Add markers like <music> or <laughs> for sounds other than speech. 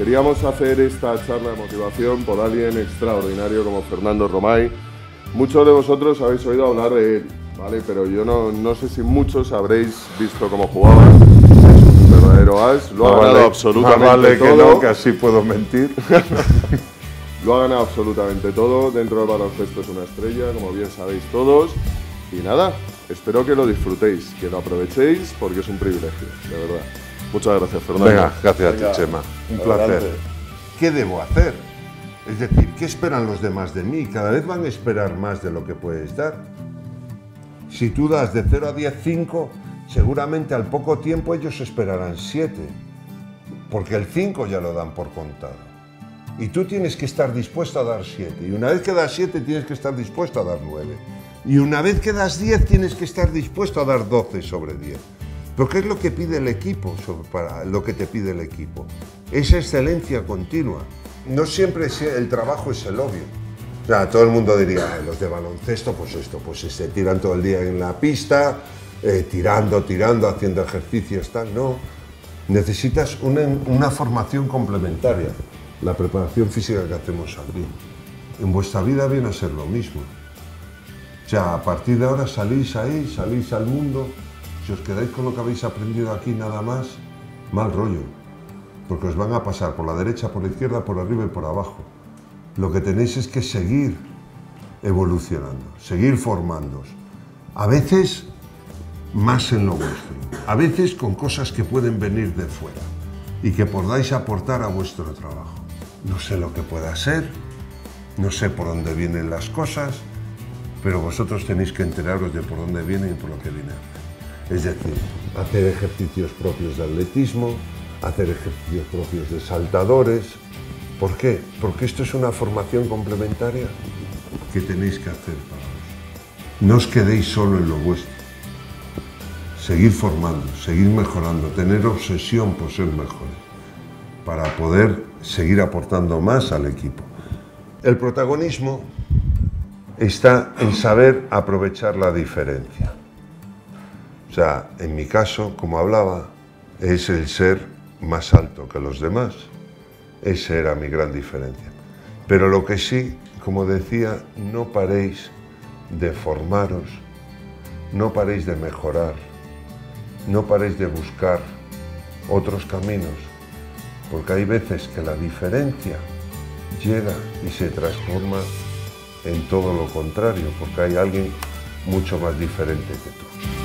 queríamos hacer esta charla de motivación por alguien extraordinario como Fernando Romay. Muchos de vosotros habéis oído hablar de él, ¿vale? Pero yo no, no sé si muchos habréis visto cómo jugaba. Es un verdadero as, lo ha ganado vale- absolutamente vale que todo. no, que así puedo mentir. <laughs> Lo ha ganado absolutamente todo. Dentro del baloncesto es una estrella, como bien sabéis todos. Y nada, espero que lo disfrutéis, que lo aprovechéis, porque es un privilegio, de verdad. Muchas gracias, Fernando. Venga, gracias Venga, a ti, Chema. Un adelante. placer. ¿Qué debo hacer? Es decir, ¿qué esperan los demás de mí? Cada vez van a esperar más de lo que puedes dar. Si tú das de 0 a 10, 5, seguramente al poco tiempo ellos esperarán 7. Porque el 5 ya lo dan por contado. Y tú tienes que estar dispuesto a dar 7. Y una vez que das 7, tienes que estar dispuesto a dar 9. Y una vez que das 10, tienes que estar dispuesto a dar 12 sobre 10. Porque es lo que pide el equipo, para lo que te pide el equipo. Es excelencia continua. No siempre el trabajo es el obvio. O sea, todo el mundo diría, "Ah, los de baloncesto, pues esto, pues se tiran todo el día en la pista, eh, tirando, tirando, haciendo ejercicios, tal. No, necesitas una, una formación complementaria. La preparación física que hacemos aquí. En vuestra vida viene a ser lo mismo. O sea, a partir de ahora salís ahí, salís al mundo, si os quedáis con lo que habéis aprendido aquí nada más, mal rollo. Porque os van a pasar por la derecha, por la izquierda, por arriba y por abajo. Lo que tenéis es que seguir evolucionando, seguir formándoos. A veces más en lo vuestro, a veces con cosas que pueden venir de fuera y que podáis aportar a vuestro trabajo. No sé lo que pueda ser, no sé por dónde vienen las cosas, pero vosotros tenéis que enteraros de por dónde vienen y por lo que vienen. Es decir, hacer ejercicios propios de atletismo, hacer ejercicios propios de saltadores. ¿Por qué? Porque esto es una formación complementaria que tenéis que hacer para vosotros. No os quedéis solo en lo vuestro. Seguir formando, seguir mejorando, tener obsesión por ser mejores, para poder seguir aportando más al equipo. El protagonismo está en saber aprovechar la diferencia. O sea, en mi caso, como hablaba, es el ser más alto que los demás. Esa era mi gran diferencia. Pero lo que sí, como decía, no paréis de formaros, no paréis de mejorar, no paréis de buscar otros caminos, porque hay veces que la diferencia llega y se transforma en todo lo contrario, porque hay alguien mucho más diferente que tú.